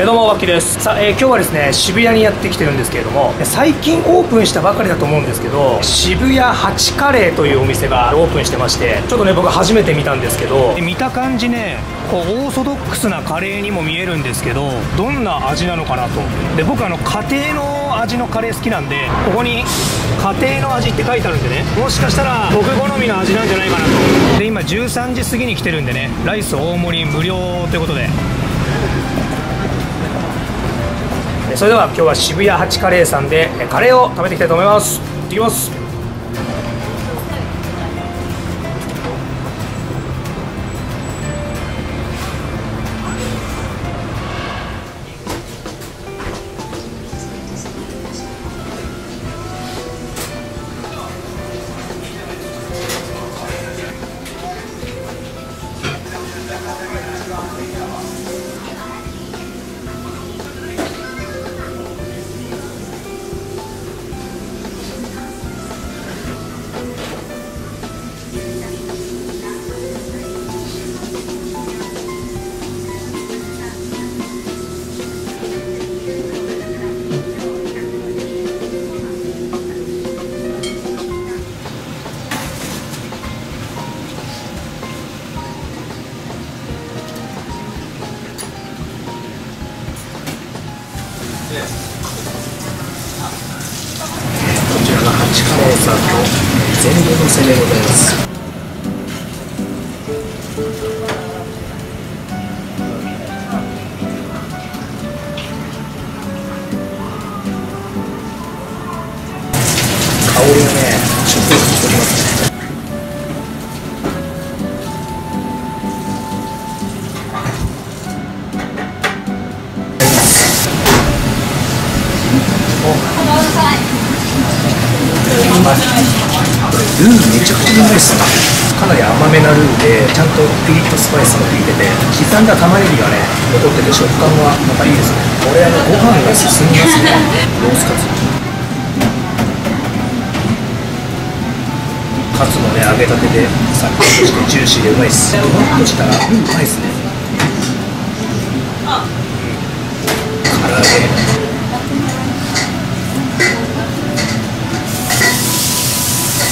えどうもわきです。さあ、えー今日はですね渋谷にやってきてるんですけれども最近オープンしたばかりだと思うんですけど渋谷八カレーというお店がオープンしてましてちょっとね僕初めて見たんですけど見た感じねこうオーソドックスなカレーにも見えるんですけどどんな味なのかなと。で僕あの家庭の味のカレー好きなんでここに家庭の味って書いてあるんでねもしかしたら僕好みの味なんじゃないかなと。で今13時過ぎに来てるんでねライス大盛り無料ということで。それでは今日は渋谷八カレーさんでカレーを食べていきたいと思います。行ってきます。こちらが八カレーさんの全部の攻めでございます。香りがね食欲してきますね。ルーめちゃくちゃうまいです。ねかなり甘めなルーでちゃんとピリッとスパイスも効いてて刻んだ玉ねぎがね残ってて食感がまたいいですねこれあのご飯が進みますねロースカツカツもね揚げたてでさっぱりとしてジューシーでうまいっす。ふわっとしたらうまいっすね唐揚げ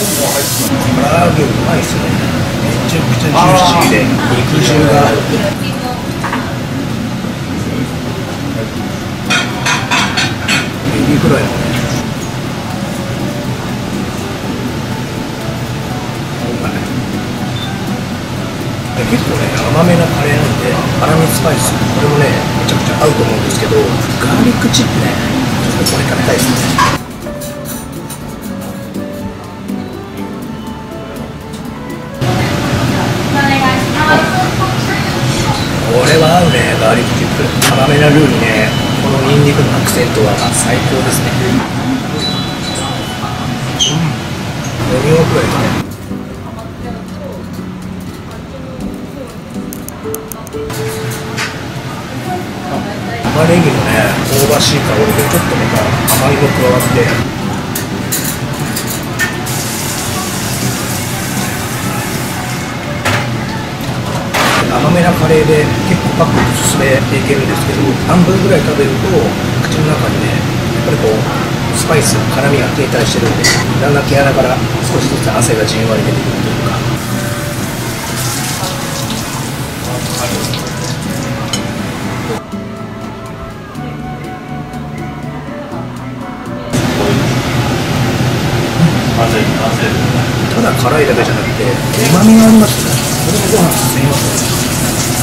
唐揚げうまいっすねめちゃくちゃジューシーで肉汁がエビフライもね結構ね甘めなカレーなんで辛味スパイス。これもねめちゃくちゃ合うと思うんですけどガーリックチップね。ちょっとこれ食べたいですね。辛めなルーにねこのニンニクのアクセントは最高ですね。うんオニオンフライですね玉ねぎのね香ばしい香りでちょっとまた甘みも加わって。めなカレーで結構パック進めていけるんですけど半分ぐらい食べると口の中にねやっぱりこうスパイス辛みが停滞してるんでだんだん毛穴から少しずつ汗がじんわり出てくるというか。ただ辛いだけじゃなくてうまみがありますねご飯進みますね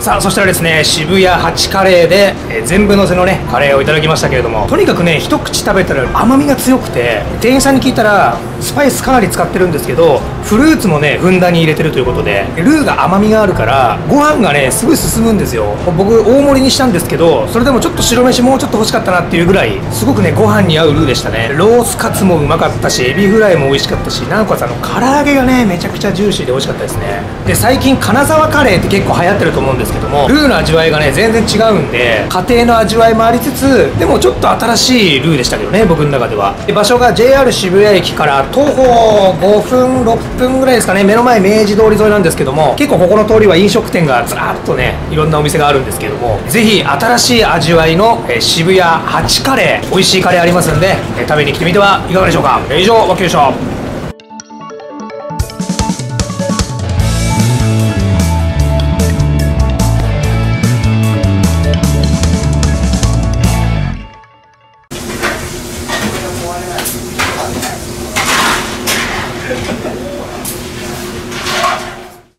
さあそしたらですね渋谷八カレーで、えー全部のせのねカレーをいただきましたけれどもとにかくね一口食べたら甘みが強くて店員さんに聞いたらスパイスかなり使ってるんですけどフルーツもねふんだんに入れてるということでルーが甘みがあるからご飯がねすごい進むんですよ。僕大盛りにしたんですけどそれでもちょっと白飯もうちょっと欲しかったなっていうぐらいすごくねご飯に合うルーでしたね。ロースカツもうまかったしエビフライも美味しかったしなおかつあの唐揚げがねめちゃくちゃジューシーで美味しかったですね。で最近金沢カレーって結構流行ってると思うんですけけどもルーの味わいがね全然違うんで家庭の味わいもありつつでもちょっと新しいルーでしたけどね僕の中では。で場所が JR 渋谷駅から徒歩5分6分ぐらいですかね目の前明治通り沿いなんですけども結構ここの通りは飲食店がずらっとねいろんなお店があるんですけどもぜひ新しい味わいの、え渋谷8カレー美味しいカレーありますんで、え食べに来てみてはいかがでしょうか、えー以上わけでした。